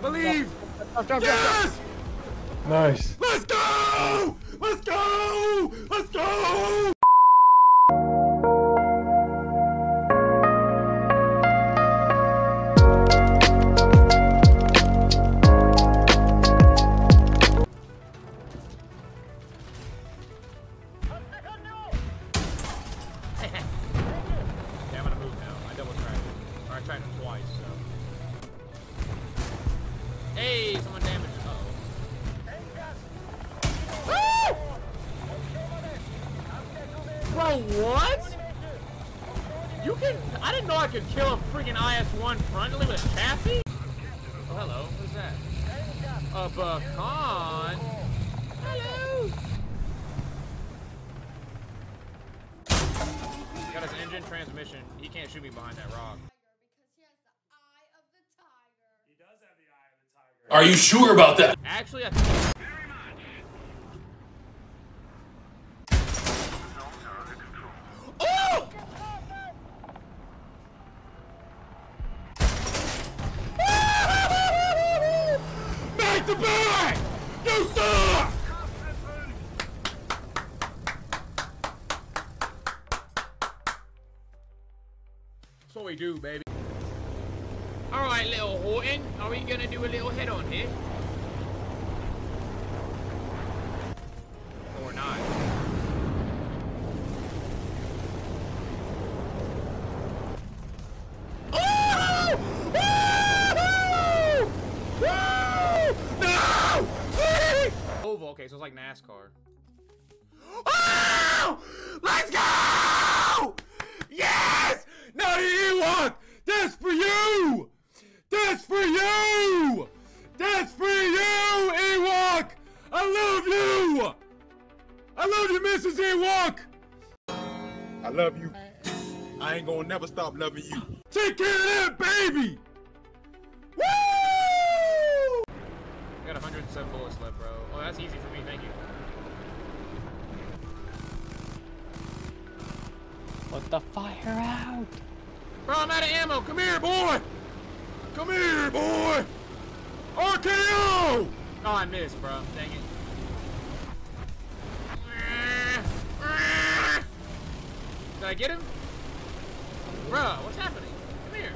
Believe. Drop, drop, drop, drop. Yes! Nice. Let's go! Let's go! Let's go! Okay, I'm gonna move now. I double tried it. Or I tried it twice, so. Hey, someone damaged. Uh-oh. Bro, what? You can. I didn't know I could kill a freaking IS-1 frontally with a chassis? Oh, hello. Who's that? A Bacan? Hello! Got his engine transmission. He can't shoot me behind that rock. Are you sure about that? Actually, I think. Oh! Back to back! You suck! That's what we do, baby. Alright, little Horton. Are we gonna do a little head on here? Or not? Oh! Oh! Oval, okay, so it's like NASCAR. Oh! Let's go! Yes! Now the Ewok! That's for you! That's for you! That's for you, Ewok! I love you! I love you, Mrs. Ewok! I love you. I ain't gonna never stop loving you. Take care of that baby! Woo! I got 107 bullets left, bro. Oh, that's easy for me, thank you. Put the fire out. Bro, I'm out of ammo. Come here, boy! Come here, boy! RKO! Oh, I missed, bro. Dang it. Did I get him? Bro, what's happening? Come here.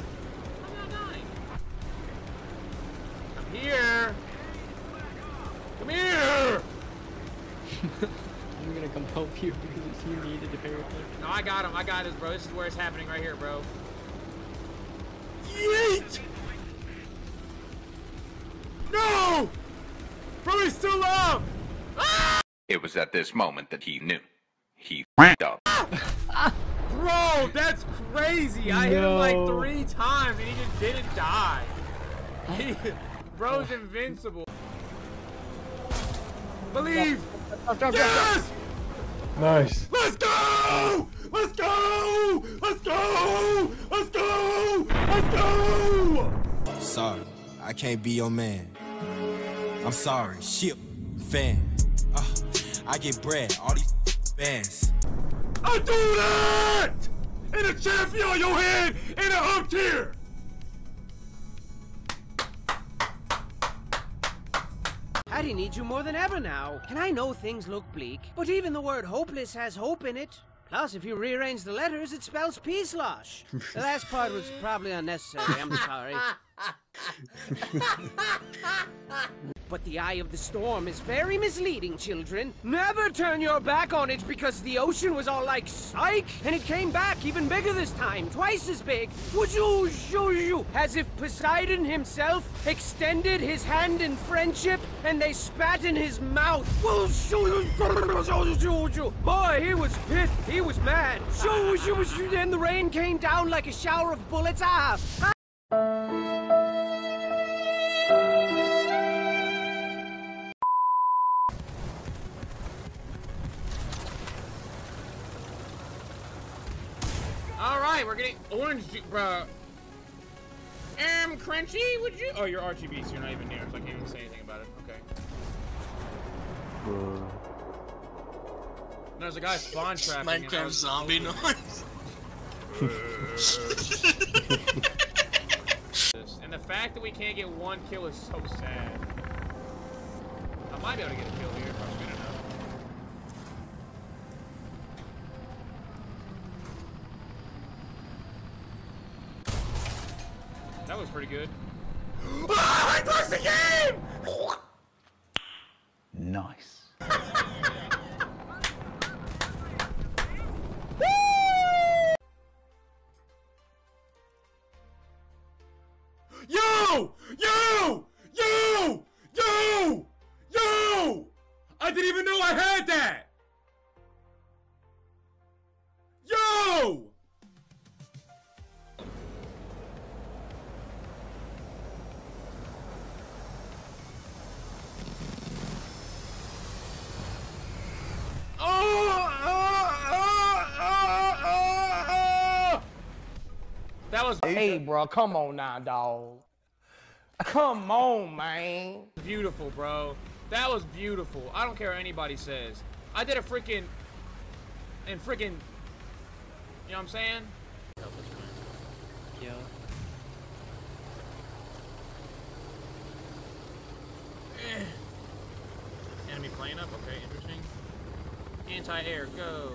I'm not dying. I'm here. Come here. I'm gonna come help you because you needed apparently. No, I got him. I got this, bro. This is where it's happening right here, bro. Yeet! No! Bro, he's still up! It was at this moment that he knew. He f***ed up. Bro, that's crazy. I hit him like three times and he just didn't die. He, bro's invincible. Believe! Drop, drop, drop, drop. Yes! Nice. Let's go! Let's go! Let's go! Let's go! Let's go! Sorry, I can't be your man. I'm sorry, ship, fan. Uh, I get bread, all these fans. I do that! And a champion on your head and a up tier! Hattie needs you more than ever now. And I know things look bleak, but even the word hopeless has hope in it. Plus, if you rearrange the letters, it spells peace losh. the last part was probably unnecessary. I'm sorry. But the eye of the storm is very misleading, children. Never turn your back on it because the ocean was all like psych, and it came back even bigger this time, twice as big. As if Poseidon himself extended his hand in friendship, and they spat in his mouth. Boy, he was pissed. He was mad. Then the rain came down like a shower of bullets. Ah, right, we're getting orange juice, bro. Um, Crunchy, would you? Oh, you're RGB, so you're not even near, so I can't even say anything about it. Okay. There's a guy spawn trapping. and Minecraft was- zombie noise. And the fact that we can't get one kill is so sad. I might be able to get a kill here if I'm good enough. That was pretty good. Ah, I lost the game! Nice. Yo! Yo! Yo! Yo! Yo! I didn't even know I had that! That was Hey, bro, come on now, dog. Come on, man. beautiful, bro. That was beautiful. I don't care what anybody says. I did a freaking and freaking you know what I'm saying? Yeah. Enemy plane up, okay, interesting. Anti-air, go.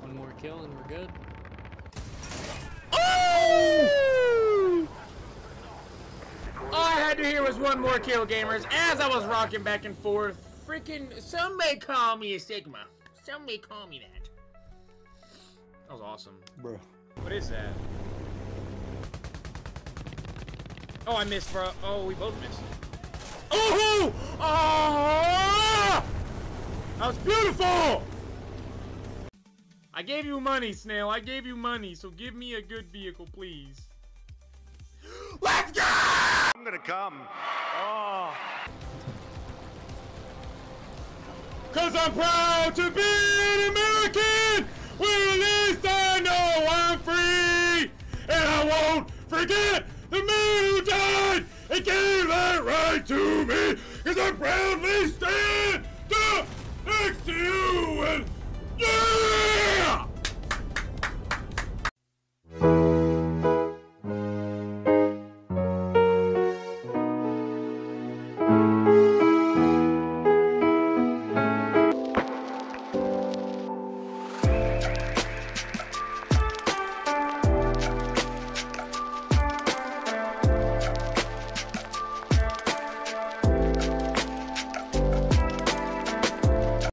One more kill and we're good. Oh! All I had to hear was one more kill, gamers. As I was rocking back and forth, freaking some may call me a Sigma. Some may call me that. That was awesome. Bro. What is that? Oh, I missed, bro. Oh, we both missed. Oh! Oh! That was beautiful! I gave you money, Snail. I gave you money, so give me a good vehicle, please. Let's go! I'm gonna come. Oh. Cause I'm proud to be an American! Well, at least I know I'm free! And I won't forget the man who died and gave that right to me! Cause I proudly stand up next to you and yeah!